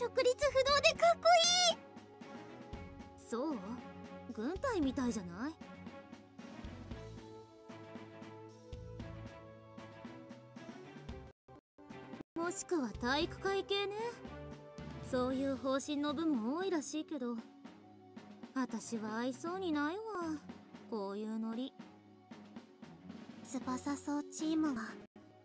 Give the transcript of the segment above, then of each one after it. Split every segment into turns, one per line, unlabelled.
直立不動でかっこいい。そう？軍隊みたいじゃない？もしくは体育会系ね。そういう方針の部も多いらしいけど。私は合いそうにないわ。こういうノリ。
翼そうチームは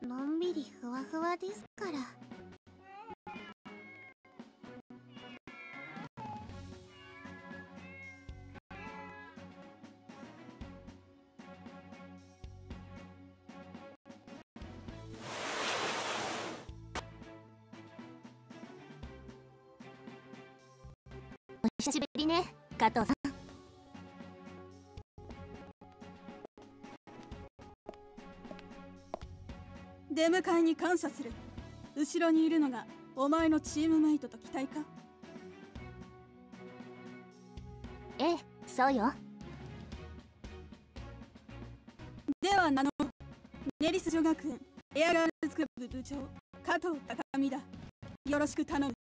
のんびりふわふわですから。
久しぶりね加藤さん。
出迎えに感謝する。後ろにいるのがお前のチームメイトと期待か？
ええそうよ。
では名乗ろうネリス女学園エアガールズクラブ部長加藤高美だ。よろしく頼む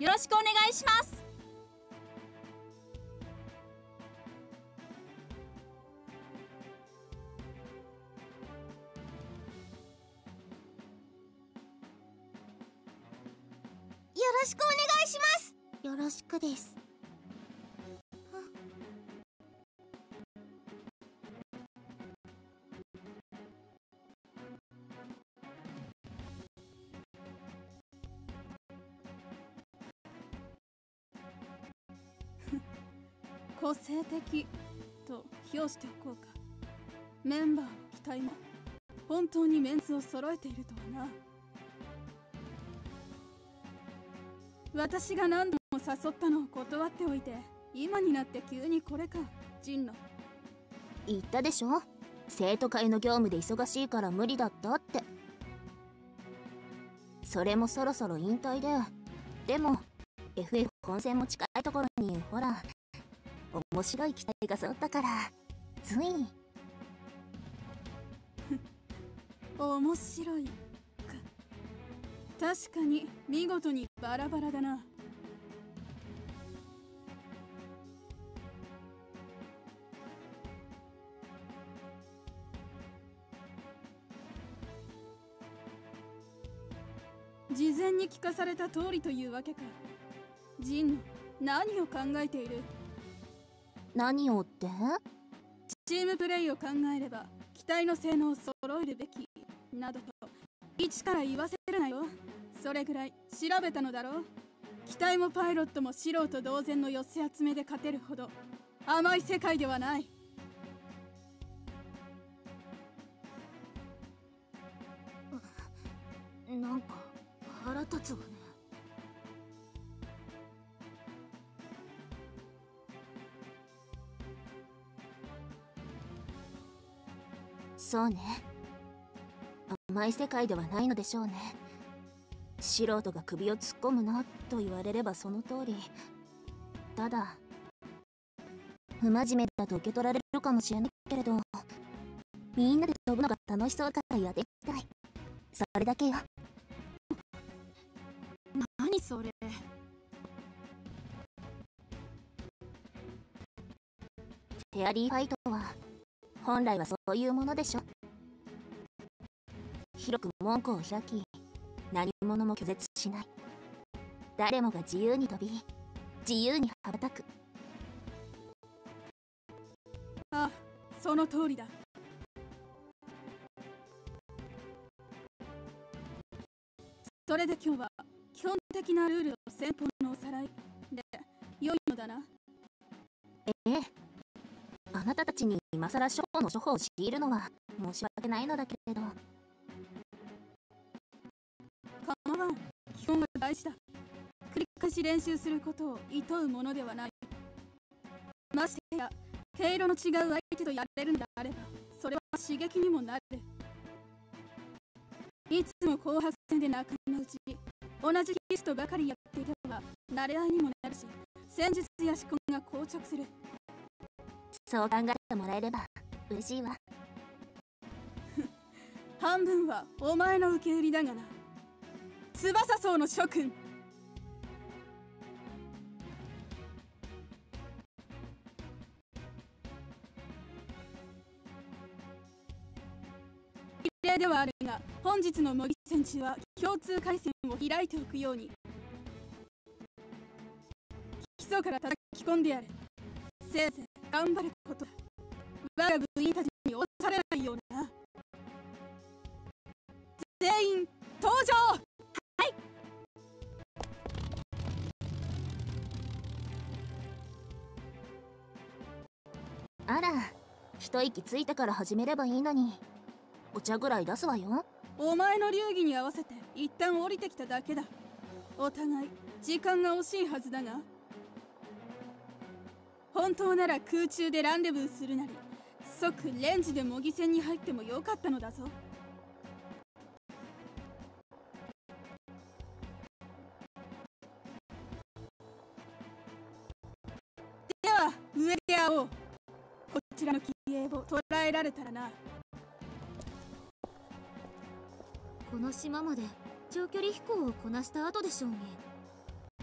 よろしくお願いします。
よろしくお願いします。よろしくです。
個性的。と評しておこうか。メンバーの期待も本当にメンツを揃えているとはな。私が何度も誘ったのを断っておいて今になって急にこれか。ジンの
言ったでしょ？生徒会の業務で忙しいから無理だったって。それもそろそろ引退で。でも FF 本戦も近いところにほら面白い期待が揃ったからつい
面白いか。確かに見事にバラバラだな。事前に聞かされた通りというわけか。ジン何を考えている？
何をって？
チームプレイを考えれば機体の性能を揃えるべきなどと一から言わせるなよ。それぐらい調べたのだろう。機体もパイロットも素人同然の寄せ集めで勝てるほど甘い世界ではない。
なんか腹立つわねそうね。甘い世界ではないのでしょうね。素人が首を突っ込むなと言われればその通り。ただ不真面目だと受け取られるかもしれないけれどみんなで飛ぶのが楽しそうだからやってみたい。それだけよ。
何それ。
フェアリーファイトは本来はそういうものでしょ。広く門戸を開き何者も拒絶しない。誰もが自由に飛び自由に羽ばたく。
ああその通りだ。それで今日は基本的なルールと先方のおさらい。で良いのだな。
ええ。あなたたちに今更処方の処方を強いるのは申し訳ないのだけれど。
構わん。基本は大事だ。繰り返し練習することを厭うものではない。ましてや毛色の違う相手とやれるんであればそれは刺激にもなる。いつも後発戦で仲間内同じキスとばかりやっていては慣れ合いにもなるし戦術や思考が硬直する。
そう考えてもらえれば嬉しいわ。
半分はお前の受け売りだがな。翼層の諸君。異例ではあるが本日の模擬戦中は共通回線を開いておくように。基礎から叩き込んでやるせいぜい。頑張ること。だ我が部員たちに押されないような。全員登場!
あら一息ついてから始めればいいのに。お茶ぐらい出すわよ。
お前の流儀に合わせて一旦降りてきただけだ。お互い時間が惜しいはずだが本当なら空中でランデブーするなり即レンジで模擬戦に入ってもよかったのだぞ。では上で会おう。こちらの気鋭を捉えられたらな。
この島まで長距離飛行をこなした後でしょうに。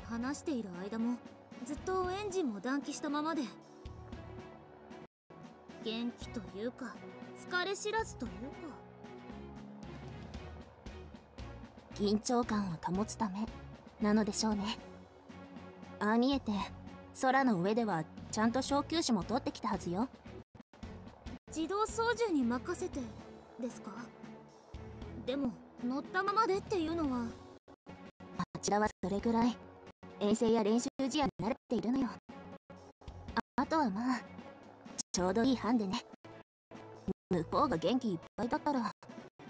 話している間もずっとエンジンも暖気したままで。元気というか疲れ知らずというか。
緊張感を保つためなのでしょうね。ああ見えて空の上ではちゃんと小休止も取ってきたはずよ。
自動操縦に任せてですか？でも乗ったままでっていうのは。
あちらはそれぐらい。遠征や練習試合に慣れているのよ。ああとはまあちょうどいい班でね。向こうが元気いっぱいだったら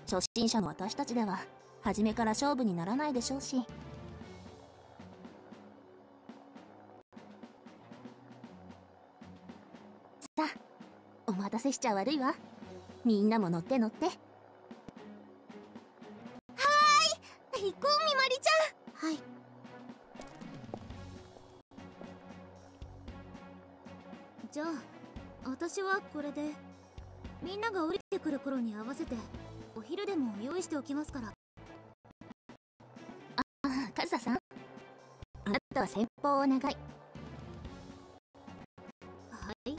初心者の私たちでは初めから勝負にならないでしょうし。さあお待たせしちゃ悪いわ。みんなも乗って乗って。はーい行こう。
じゃあ私はこれでみんなが降りてくる頃に合わせてお昼でも用意しておきますから。
あカズサさん？あなたは先方をお願い。
はい。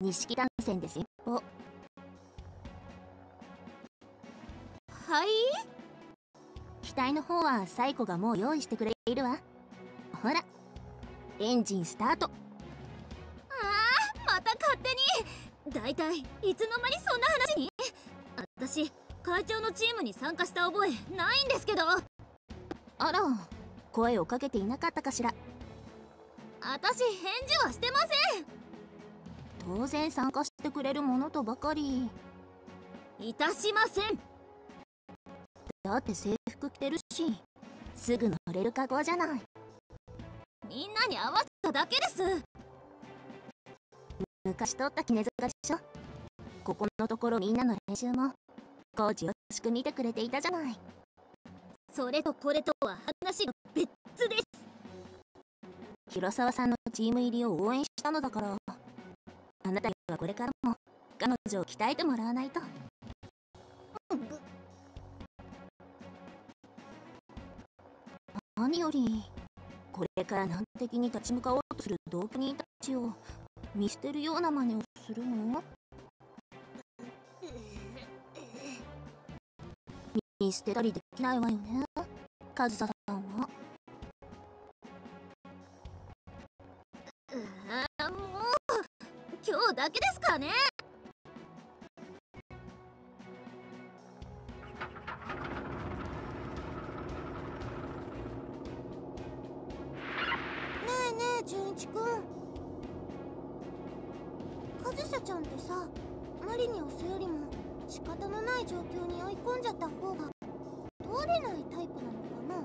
錦丹線で先方。
はい？
機体の方はサイコがもう用意してくれているわ。ほらエンジンスタート
手に。だいたいいつの間にそんな話に？私会長のチームに参加した覚えないんですけど。
あら声をかけていなかったかしら。
私返事はしてません。
当然参加してくれるものとばかり。
いたしません。
だって制服着てるしすぐ乗れる格好じゃない。
みんなに合わせただけです
昔取った絹塚でしょ？ここのところみんなの練習もコーチよろしく見てくれていたじゃない。
それとこれとは話が別です。
広沢さんのチーム入りを応援したのだからあなたにはこれからも彼女を鍛えてもらわないと。何よりこれから難敵に立ち向かおうとする同居人たちを見捨てるような真似をするの？見捨てたりできないわよね？カズサさんは？
うーもう今日だけですかね。
マリに押すよりも仕方のない状況に追い込んじゃった方が通れないタイプなのかな？